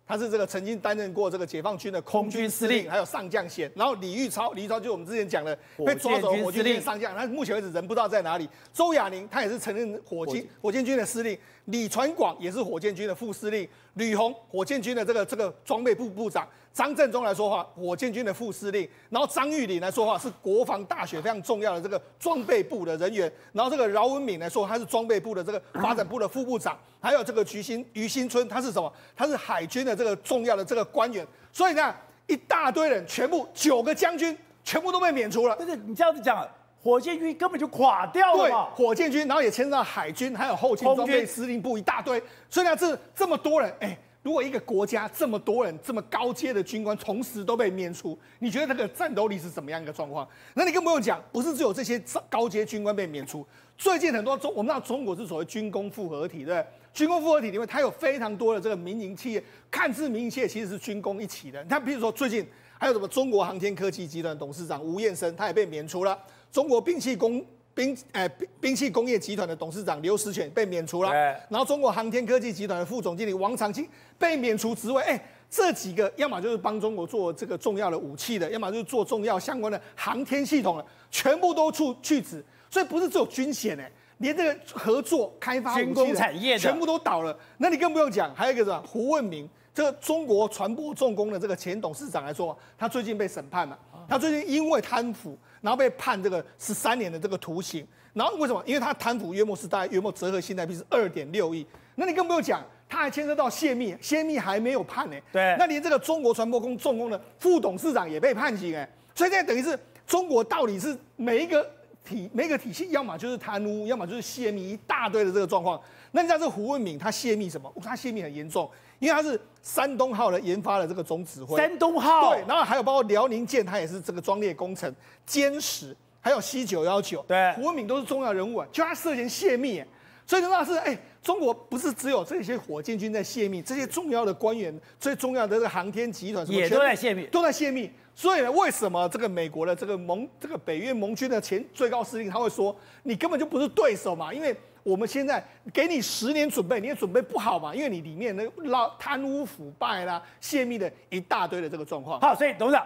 他是这个曾经担任过这个解放军的空军司令，还有上将衔。然后李玉超，李玉超就是我们之前讲的被抓走的火箭军上将，他目前为止人不知道在哪里。周亚宁他也是曾任火箭火箭。军的司令，李传广也是火箭军的副司令，吕红火箭军的这个这个装备部部长，张振中来说话，火箭军的副司令，然后张玉林来说话是国防大学非常重要的这个装备部的人员，然后这个饶文敏来说他是装备部的这个发展部的副部长，还有这个徐新于新村他是什么？他是海军的这个重要的这个官员，所以呢，一大堆人全部九个将军全部都被免除了。但是你这样子讲，火箭军根本就垮掉了对嘛。火箭军，然后也牵涉到海军，还有后勤空装备司令部一大堆。所以呢，这这么多人，哎，如果一个国家这么多人，这么高阶的军官同时都被免除，你觉得这个战斗力是怎么样一个状况？那你更不用讲，不是只有这些高阶军官被免除，最近很多中，我们知道中国是所谓军工复合体，对不对？军工复合体里面，它有非常多的这个民营企业，看似民营企业其实是军工一起的。你看，比如说最近还有什么中国航天科技集团董事长吴彦生，他也被免除了；中国兵器工兵呃兵兵器工业集团的董事长刘石泉被免除了，对然后中国航天科技集团的副总经理王长青被免除职位。哎，这几个要么就是帮中国做这个重要的武器的，要么就是做重要相关的航天系统的，全部都去去职。所以不是只有军险哎、连这个合作开发军工的产业的全部都倒了。那你更不用讲，还有一个什么胡问明，这个中国船舶重工的这个前董事长来说，他最近被审判了。他最近因为贪腐，然后被判这个十三年的这个徒刑。然后为什么？因为他贪腐约莫是大概约莫折合新台币是二点六亿。那你更不用讲，他还牵涉到泄密，泄密还没有判呢、对那连这个中国船舶工重工的副董事长也被判刑哎、所以现在等于是中国到底是每一个体每个体系，要么就是贪污，要么就是泄密，一大堆的这个状况。那你知道这胡文敏他泄密什么？他泄密很严重，因为他是山东号的研发的这个总指挥，山东号对，然后还有包括辽宁舰，它也是这个装列工程，歼十，还有 C 九幺九，对胡文敏都是重要人物啊，就他涉嫌泄密，所以那是哎，中国不是只有这些火箭军在泄密，这些重要的官员、最重要的这个航天集团什么也都在泄密都在泄密。所以呢，为什么这个美国的这个盟这个北约盟军的前最高司令他会说你根本就不是对手嘛？因为我们现在给你十年准备，你也准备不好嘛？因为你里面的捞贪污腐败啦、泄密的一大堆的这个状况。好，所以董事长，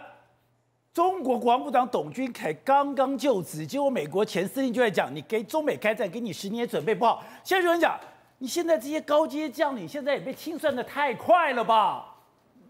中国国防部长董军凯刚刚就职，结果美国前司令就在讲，你给中美开战，给你十年准备不好。现在有人讲，你现在这些高阶将领现在也被清算的太快了吧？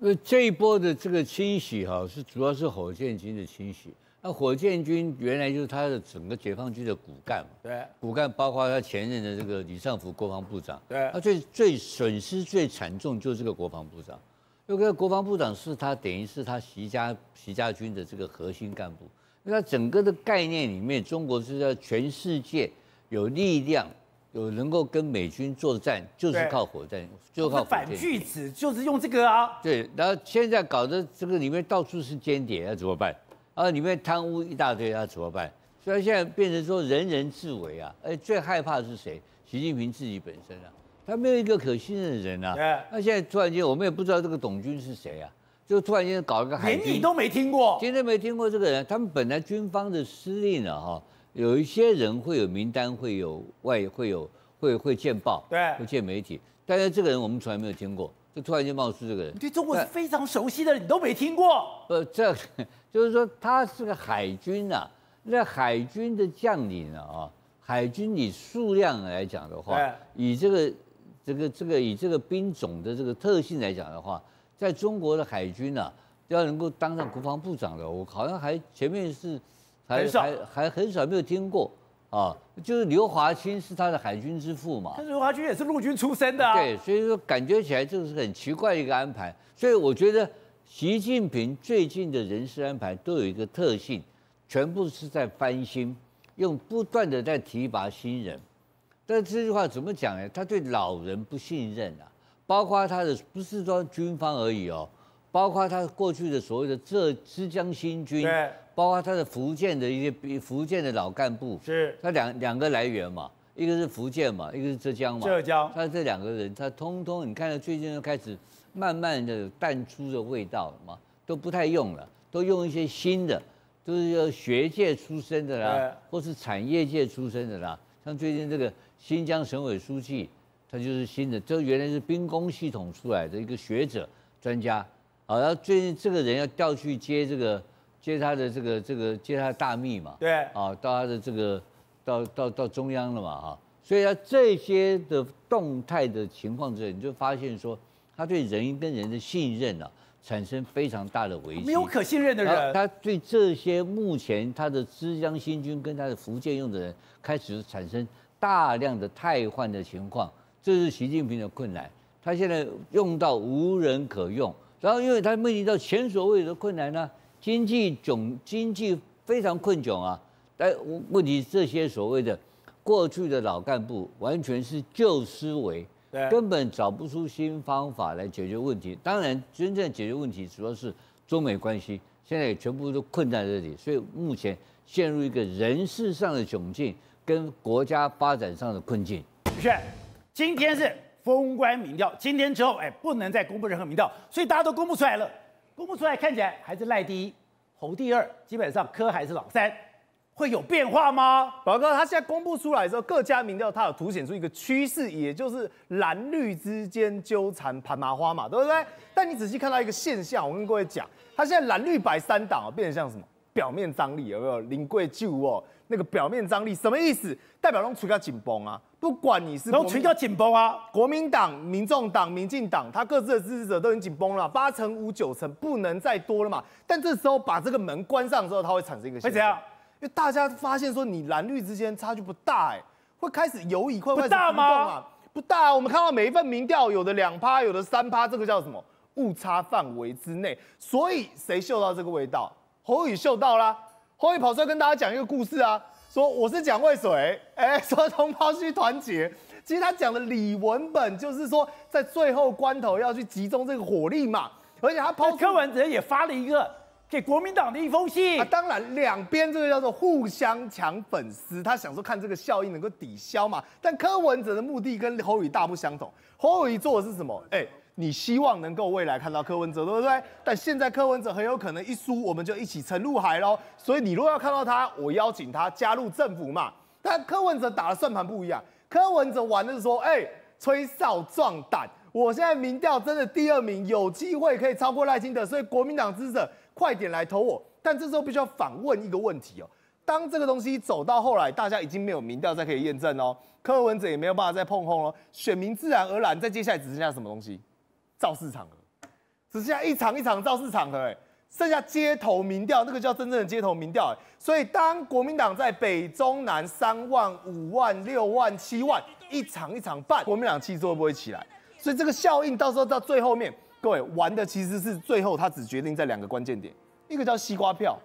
呃，这一波的这个清洗哈，是主要是火箭军的清洗。那火箭军原来就是他的整个解放军的骨干嘛，对，骨干包括他前任的这个李尚福国防部长，对他最最损失最惨重就是这个国防部长，因为国防部长是他等于是他习家习家军的这个核心干部，那他整个的概念里面，中国是在全世界有力量。有能够跟美军作战，就是靠火箭，就靠反箭。句子就是用这个啊。对，然后现在搞得这个里面到处是间谍，要怎么办？啊，里面贪污一大堆，要怎么办？所以现在变成说人人自危啊！哎，最害怕的是谁？习近平自己本身啊，他没有一个可信任的人啊。对那现在突然间，我们也不知道这个董军是谁啊，就突然间搞一个海军，连你都没听过，今天没听过这个人。他们本来军方的司令啊，哈，有一些人会有名单，会有外会有会会见报，对会见媒体。但是这个人我们从来没有听过，就突然间冒出这个人你。对中国是非常熟悉的，你都没听过。不，这 就是说他是个海军呐、那海军的将领啊，啊，海军以数量来讲的话，以这个这个这个以这个兵种的这个特性来讲的话，在中国的海军啊，要能够当上国防部长的，我好像还前面是还很少还还很少没有听过啊，就是刘华清是他的海军之父嘛，但是刘华清也是陆军出身的啊。对，所以说感觉起来就是很奇怪的一个安排。所以我觉得习近平最近的人事安排都有一个特性，全部是在翻新，用不断的在提拔新人。但这句话怎么讲呢？他对老人不信任啊，包括他的不是说军方而已哦，包括他过去的所谓的浙浙江新军，对，包括他的福建的一些福建的老干部，是他两两个来源嘛，一个是福建嘛，一个是浙江嘛。浙江他这两个人，他通通你看到最近就开始慢慢的淡出的味道了嘛，都不太用了，都用一些新的，都是要学界出身的啦，或是产业界出身的啦。像最近这个新疆省委书记，他就是新的，这原来是兵工系统出来的一个学者专家，啊，然后最近这个人要调去接这个接他的这个这个接他的大秘嘛，对，啊，到他的这个到到到中央了嘛哈，所以他这些的动态的情况之下，你就发现说他对人跟人的信任啊产生非常大的危机。没有可信任的人。他对这些目前他的浙江新军跟他的福建用的人开始产生大量的汰换的情况，这是习近平的困难。他现在用到无人可用，然后因为他面临到前所未有的困难呢、经济窘，经济非常困窘啊。但问题这些所谓的过去的老干部完全是旧思维，对根本找不出新方法来解决问题。当然，真正解决问题主要是中美关系，现在也全部都困在这里，所以目前陷入一个人事上的窘境，跟国家发展上的困境。不是，今天是封关民调，今天之后，哎，不能再公布任何民调，所以大家都公布出来了。公布出来看起来还是赖第一，侯第二，基本上柯还是老三，会有变化吗？宝哥，他现在公布出来之后，各家民调它有凸显出一个趋势，也就是蓝绿之间纠缠盘麻花嘛，对不对？但你仔细看到一个现象，我跟各位讲，他现在蓝绿白三党啊，变成像什么？表面张力有没有？林贵旧哦，那个表面张力什么意思？代表拢处较紧绷啊，不管你是国民然后群叫紧绷啊，国民党、民众党、民进党，他各自的支持者都已经紧绷了，八成五、九成不能再多了嘛。但这时候把这个门关上之后，它会产生一个会怎样？因为大家发现说你蓝绿之间差距不大、哎，会开始犹疑，会不动大吗啊？不大、啊，我们看到每一份民调，有的两趴，有的三趴，这个叫什么？误差范围之内。所以谁嗅到这个味道？侯宇嗅到啦，侯宇跑出来跟大家讲一个故事啊，说我是蒋渭水，哎、说同胞需团结。其实他讲的李文本就是说，在最后关头要去集中这个火力嘛，而且他抛柯文哲也发了一个给国民党的一封信啊，，当然两边这个叫做互相抢粉丝，他想说看这个效应能够抵消嘛。但柯文哲的目的跟侯宇大不相同，侯宇做的是什么？哎、你希望能够未来看到柯文哲，对不对？但现在柯文哲很有可能一输，我们就一起沉入海喽。所以你如果要看到他，我邀请他加入政府嘛。但柯文哲打的算盘不一样，柯文哲玩的是说，哎、吹哨壮胆。我现在民调真的第二名，有机会可以超过赖清德，所以国民党支持者快点来投我。但这时候必须要反问一个问题哦：当这个东西走到后来，大家已经没有民调再可以验证哦，柯文哲也没有办法再碰轰哦，选民自然而然在接下来只剩下什么东西？造势场合，只剩下一场一场造势场合，哎，剩下街头民调，那个叫真正的街头民调，哎，所以当国民党在北中南三万、五万、六万、七万一场一场办，国民党气势会不会起来？所以这个效应到时候到最后面，各位玩的其实是最后他只决定在两个关键点，一个叫西瓜票，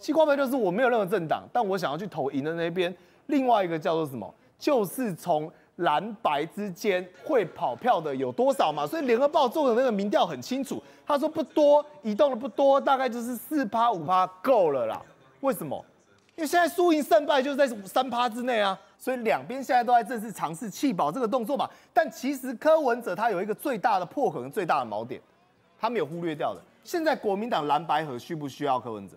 西瓜票就是我没有任何政党，但我想要去投赢的那边；另外一个叫做什么，就是从蓝白之间会跑票的有多少嘛。所以联合报做的那个民调很清楚，他说不多，移动的不多，大概就是四趴五趴够了啦。为什么？因为现在输赢胜败就是在三趴之内啊，所以两边现在都在正式尝试弃保这个动作嘛。但其实柯文哲他有一个最大的破口跟最大的锚点，他没有忽略掉的。现在国民党蓝白河需不需要柯文哲？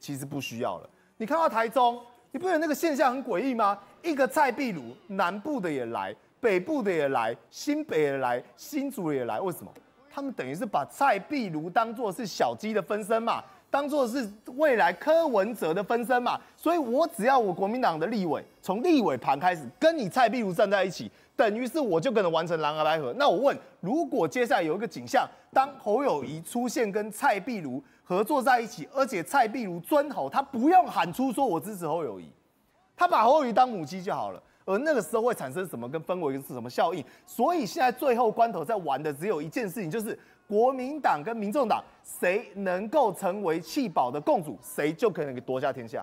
其实不需要了。你看到台中，你不觉得那个现象很诡异吗？一个蔡壁如南部的也来，北部的也来，新北也来，新竹也来，为什么？他们等于是把蔡壁如当做是小鸡的分身嘛，当做是未来柯文哲的分身嘛，所以我只要我国民党的立委从立委盘开始跟你蔡壁如站在一起，等于是我就可能完成蓝白合。那我问，如果接下来有一个景象，当侯友谊出现跟蔡壁如合作在一起，而且蔡壁如尊侯，他不用喊出说我支持侯友谊，他把侯友谊当母鸡就好了。而那个时候会产生什么跟氛围是什么效应？所以现在最后关头在玩的只有一件事情，就是国民党跟民众党谁能够成为弃保的共主，谁就可能夺下天下。